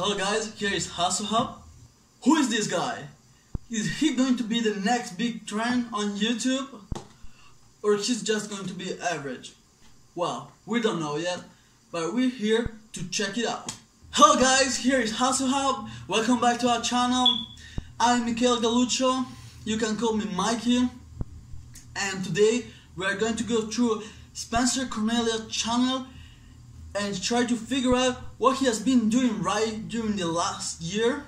Hello guys, here is Hustle Hub. Who is this guy? Is he going to be the next big trend on YouTube? Or he's just going to be average? Well, we don't know yet, but we're here to check it out. Hello guys, here is Hustle Hub. Welcome back to our channel. I'm Michael Galuccio. You can call me Mikey. And today we are going to go through Spencer Cornelia's channel and try to figure out what he has been doing right during the last year.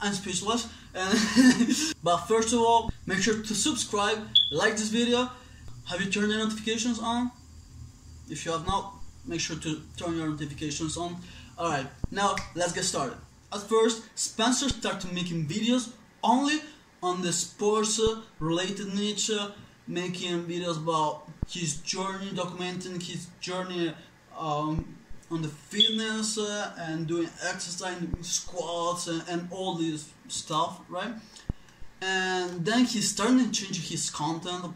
I'm speechless. but first of all, make sure to subscribe, like this video. Have you turned your notifications on? If you have not, make sure to turn your notifications on. Alright, now let's get started. At first, Spencer started making videos only on the sports related niche, making videos about his journey, documenting his journey um, on the fitness uh, and doing exercise, squats, and, and all this stuff, right? And then he started changing his content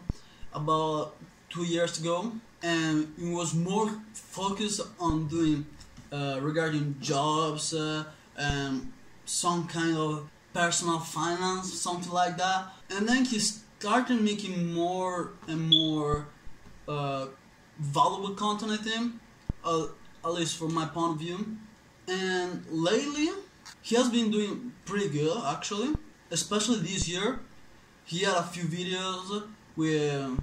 about two years ago, and he was more focused on doing uh, regarding jobs uh, and some kind of personal finance, something like that. And then he started making more and more uh, valuable content, I think, uh, at least from my point of view. And lately, he has been doing pretty good, actually, especially this year. He had a few videos with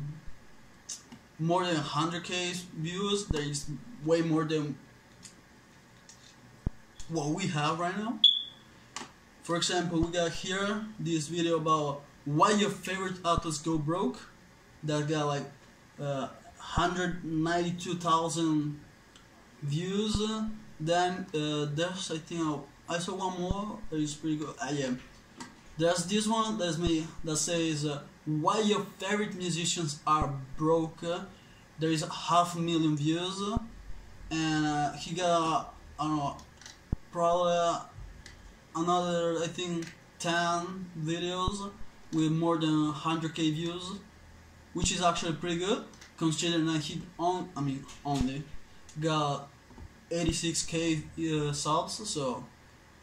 more than 100k views. There is way more than what we have right now. For example, we got here this video about why your favorite athletes go broke. That got like uh, 192,000 views. Then uh, there's I think uh, I saw one more It's pretty good. Uh, yeah, there's this one that's me that says uh, why your favorite musicians are broke. There is half a million views, and uh, he got I don't know probably another I think 10 videos with more than 100k views which is actually pretty good considering that he on I mean only got 86k uh, subs so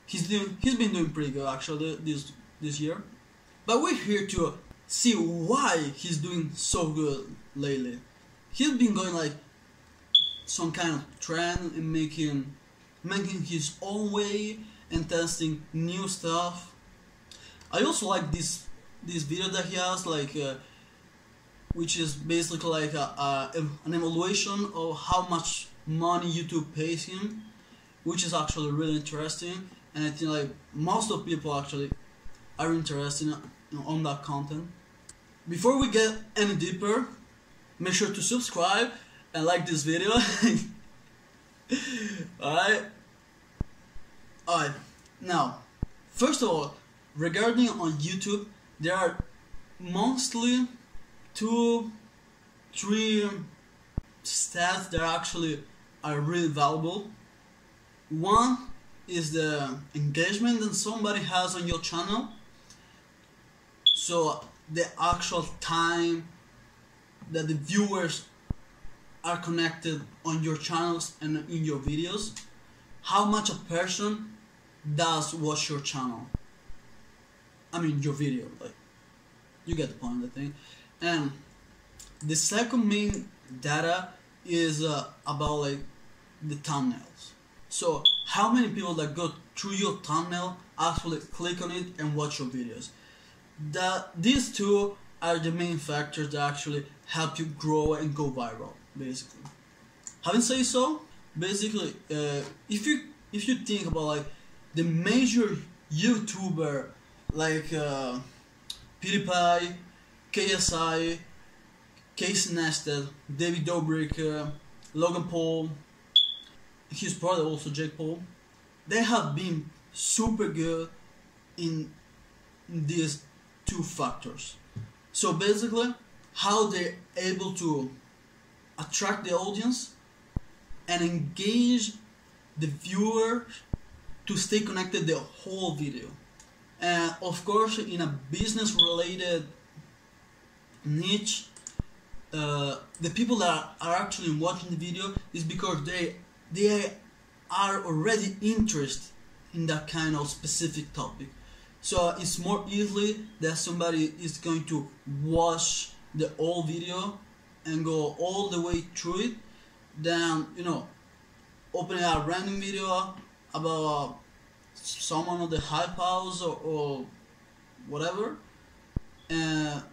he's doing he's been doing pretty good actually this this year but we're here to see why he's doing so good lately he's been going like some kind of trend and making making his own way and testing new stuff. I also like this this video that he has, like, uh, which is basically like a, a, an evaluation of how much money YouTube pays him, which is actually really interesting. And I think like most of people actually are interested in, on that content. Before we get any deeper, make sure to subscribe and like this video. Alright. Alright, now, first of all, regarding on YouTube, there are mostly two, three stats that actually are really valuable. One is the engagement that somebody has on your channel. So the actual time that the viewers are connected on your channels and in your videos. How much a person does watch your channel. I mean your video, like you get the point, I think. And the second main data is uh, about like the thumbnails. So how many people that go through your thumbnail actually click on it and watch your videos? That these two are the main factors that actually help you grow and go viral, basically. Having said so, basically, uh, if you if you think about like the major YouTuber like uh, PewDiePie, KSI, Casey Neistat, David Dobrik, uh, Logan Paul, his brother also Jake Paul, they have been super good in these two factors. So basically, how they're able to attract the audience and engage the viewer to stay connected the whole video. And of course, in a business related niche, uh, the people that are actually watching the video is because they they are already interested in that kind of specific topic. So it's more easily that somebody is going to watch the whole video and go all the way through it than you know opening a random video about someone on the hype house or, or whatever. And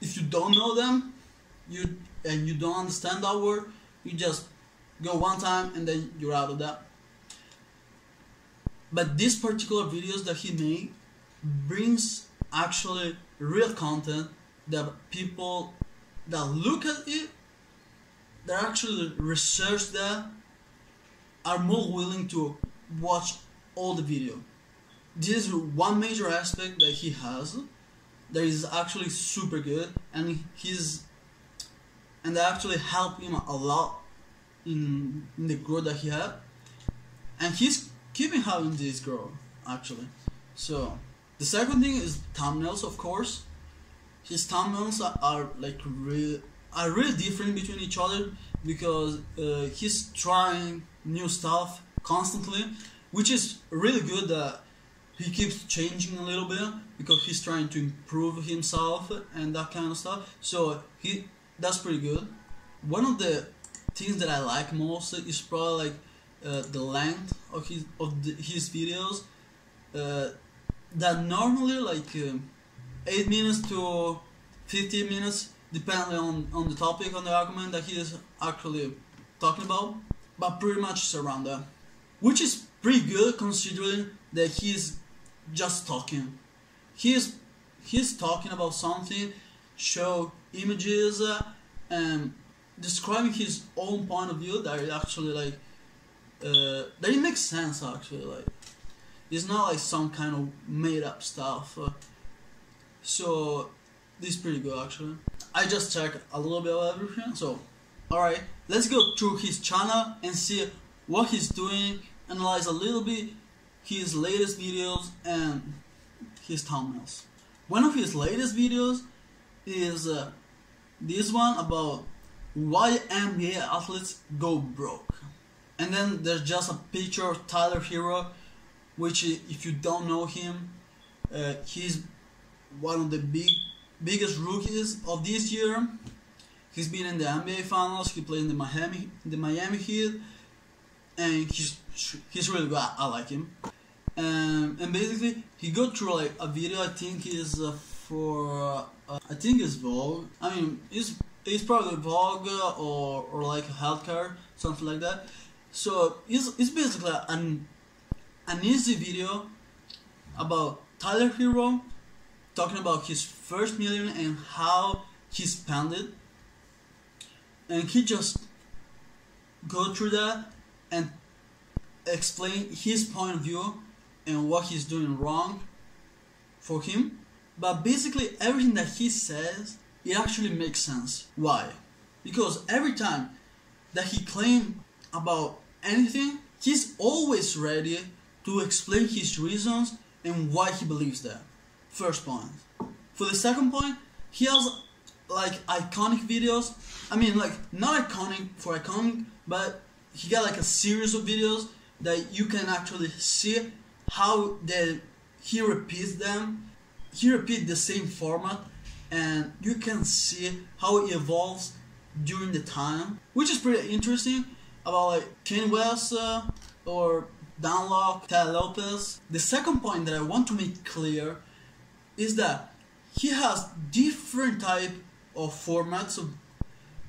if you don't know them, you and you don't understand that word, you just go one time and then you're out of that. But these particular videos that he made brings actually real content that people that look at it that actually research that are more willing to watch all the video. This is one major aspect that he has that is actually super good and he's and that actually helped him a lot in, in the growth that he had. And he's keeping having this growth actually. So the second thing is thumbnails of course. His thumbnails are, are like real are really different between each other because uh, he's trying new stuff constantly which is really good that he keeps changing a little bit because he's trying to improve himself and that kind of stuff. So he that's pretty good. One of the things that i like most is probably like uh, the length of his of the, his videos uh, that normally like uh, 8 minutes to 15 minutes depending on, on the topic on the argument that he is actually talking about but pretty much around that which is pretty good considering that he's just talking. He's he's talking about something show images uh, and describing his own point of view that actually like uh, that it makes sense actually like it's not like some kind of made up stuff. Uh, so this is pretty good actually. I just checked a little bit of everything so alright let's go through his channel and see what he's doing analyze a little bit his latest videos and his thumbnails one of his latest videos is uh, this one about why NBA athletes go broke and then there's just a picture of Tyler Herro, which if you don't know him, uh, he's one of the big biggest rookies of this year. He's been in the NBA Finals. He played in the Miami the Miami Heat, and he's he's really good. I like him. Um, and basically, he go through like a video. I think is uh, for uh, I think it's Vogue. I mean, it's it's probably Vogue or or like healthcare something like that so it's, it's basically an an easy video about Tyler Herro talking about his first million and how he spent it. And he just go through that and explain his point of view and what he's doing wrong for him. But basically everything that he says it actually makes sense. Why? Because every time that he claims about anything, he's always ready to explain his reasons and why he believes that. First point. For the second point, he has like iconic videos. I mean, like not iconic for iconic, but he got like a series of videos that you can actually see how the he repeats them. He repeats the same format, and you can see how it evolves during the time, which is pretty interesting about like Kanye West uh, or Dan Lok, Tai Lopez. The second point that I want to make clear is that he has different type of formats of,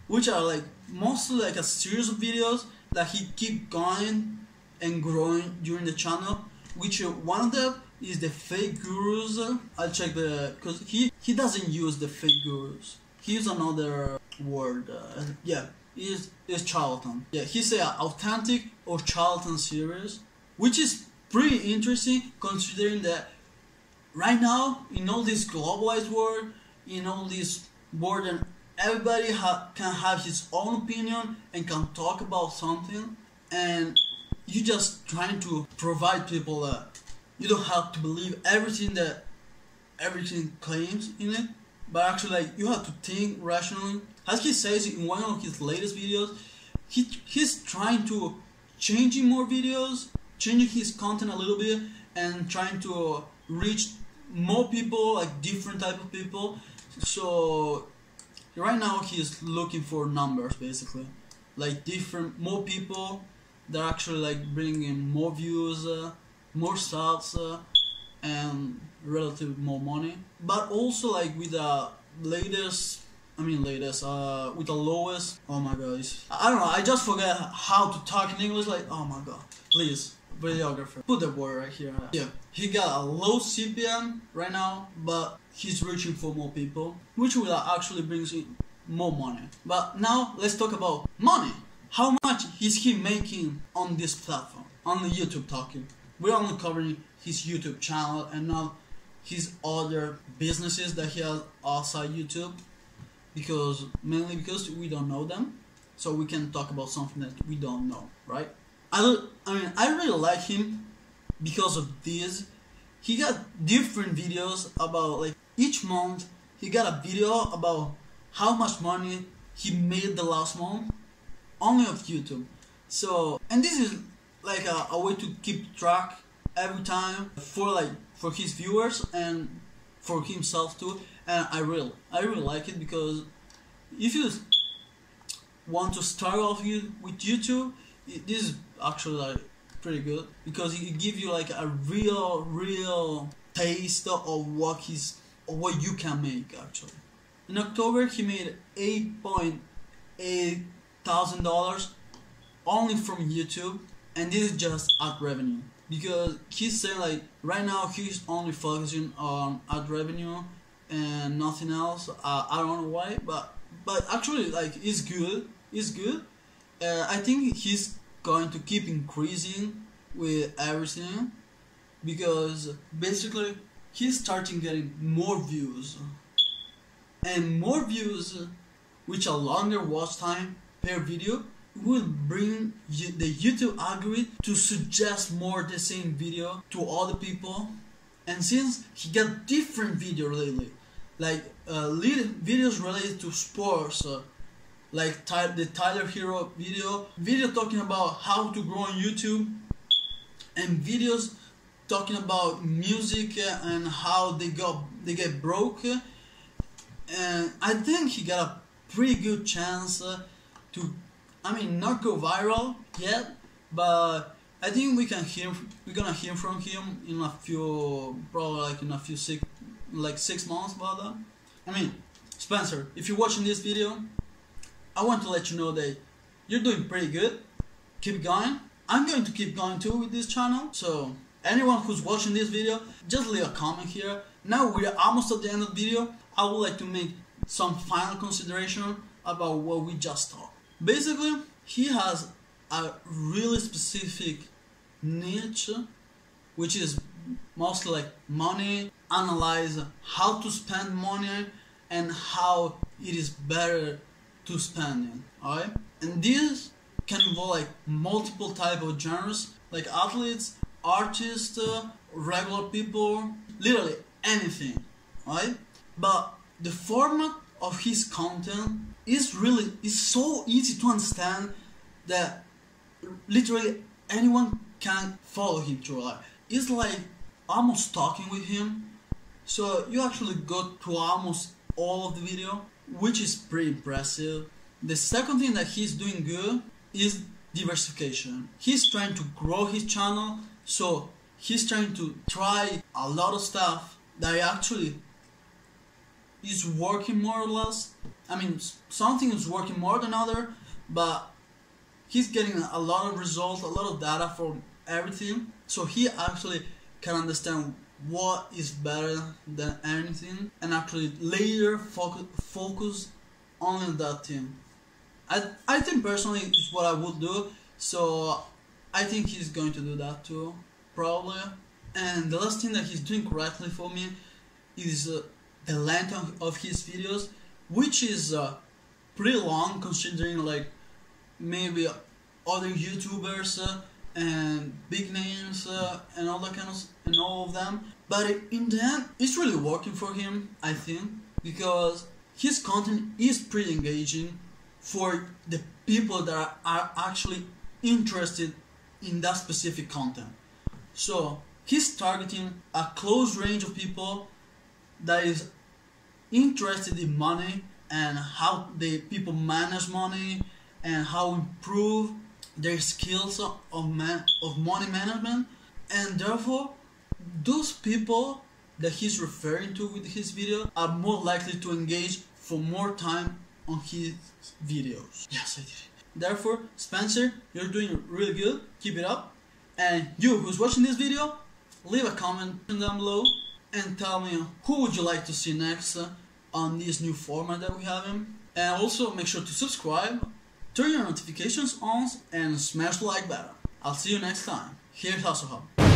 which are like mostly like a series of videos that he keep going and growing during the channel which uh, one of them is the fake gurus. I'll check the because he he doesn't use the fake gurus. He uses another word uh, yeah is is charlatan yeah he's a authentic or charlatan series which is pretty interesting considering that right now in all this globalized world in all this world and everybody ha- can have his own opinion and can talk about something and you just trying to provide people that you don't have to believe everything that everything claims in it but actually like you have to think rationally as he says in one of his latest videos he, he's trying to changing more videos, changing his content a little bit, and trying to reach more people, like different type of people. So right now he's looking for numbers basically, like different more people that actually like bringing more views, uh, more subs, uh, and relative more money. But also like with the latest I mean latest, uh, with the lowest. Oh my god, I don't know. I just forget how to talk in English. Like, oh my god, please, videographer, put the word right here. Yeah, he got a low CPM right now, but he's reaching for more people, which will actually brings in more money. But now let's talk about money. How much is he making on this platform, on the YouTube talking? We're only covering his YouTube channel and not his other businesses that he has outside YouTube because mainly because we don't know them so we can talk about something that we don't know right I, I mean I really like him because of this. He got different videos about like each month he got a video about how much money he made the last month only of YouTube. So and this is like a, a way to keep track every time for like for his viewers and for himself too. And I really I really like it because if you want to start off you with YouTube this is actually like pretty good because it give you like a real real taste of what he's of what you can make actually in October he made 8.8 thousand dollars only from YouTube and this is just ad revenue because he's saying like right now he's only focusing on ad revenue and nothing else. Uh, I don't know why, but but actually like it's good. It's good. Uh, I think he's going to keep increasing with everything because basically he's starting getting more views and more views which a longer watch time per video will bring the YouTube algorithm to suggest more the same video to other people. And since he got different video lately, like uh, videos related to sports, uh, like the Tyler Herro video, video talking about how to grow on YouTube, and videos talking about music and how they got they get broke. And I think he got a pretty good chance to I mean, not go viral yet, but I think we can hear. We're gonna hear from him in a few, probably like in a few six, like six months that. I mean, Spencer, if you're watching this video, I want to let you know that you're doing pretty good. Keep going. I'm going to keep going too with this channel. So anyone who's watching this video, just leave a comment here. Now we're almost at the end of the video. I would like to make some final consideration about what we just talked. Basically, he has a really specific niche, which is mostly like money, analyze how to spend money and how it is better to spend it. Alright? And this can involve like multiple type of genres, like athletes, artists, uh, regular people, literally anything. Alright? But the format of his content is really is so easy to understand that literally anyone can follow him through life. It's like almost talking with him. So you actually go to almost all of the video, which is pretty impressive. The second thing that he's doing good is diversification. He's trying to grow his channel, so he's trying to try a lot of stuff that actually is working more or less. I mean, something is working more than other, but he's getting a lot of results, a lot of data from everything. So he actually can understand what is better than anything and actually later focus, focus only on that team. I, I think personally is what I would do. So I think he's going to do that too, probably. And the last thing that he's doing correctly for me is uh, the length of, of his videos, which is uh, pretty long considering like maybe other YouTubers uh, and big names uh, and all that kind of and all of them. But in the end, it's really working for him, I think, because his content is pretty engaging for the people that are, are actually interested in that specific content. So he's targeting a close range of people that is interested in money and how the people manage money and how improve their skills of man, of money management and therefore those people that he's referring to with his video are more likely to engage for more time on his videos. Yes, I did it. Therefore, Spencer, you're doing really good. Keep it up. And you who's watching this video, leave a comment down below and tell me who would you like to see next on this new format that we have in. And also make sure to subscribe, turn your notifications on, and smash the like button. I'll see you next time. Here's Hustle Hub.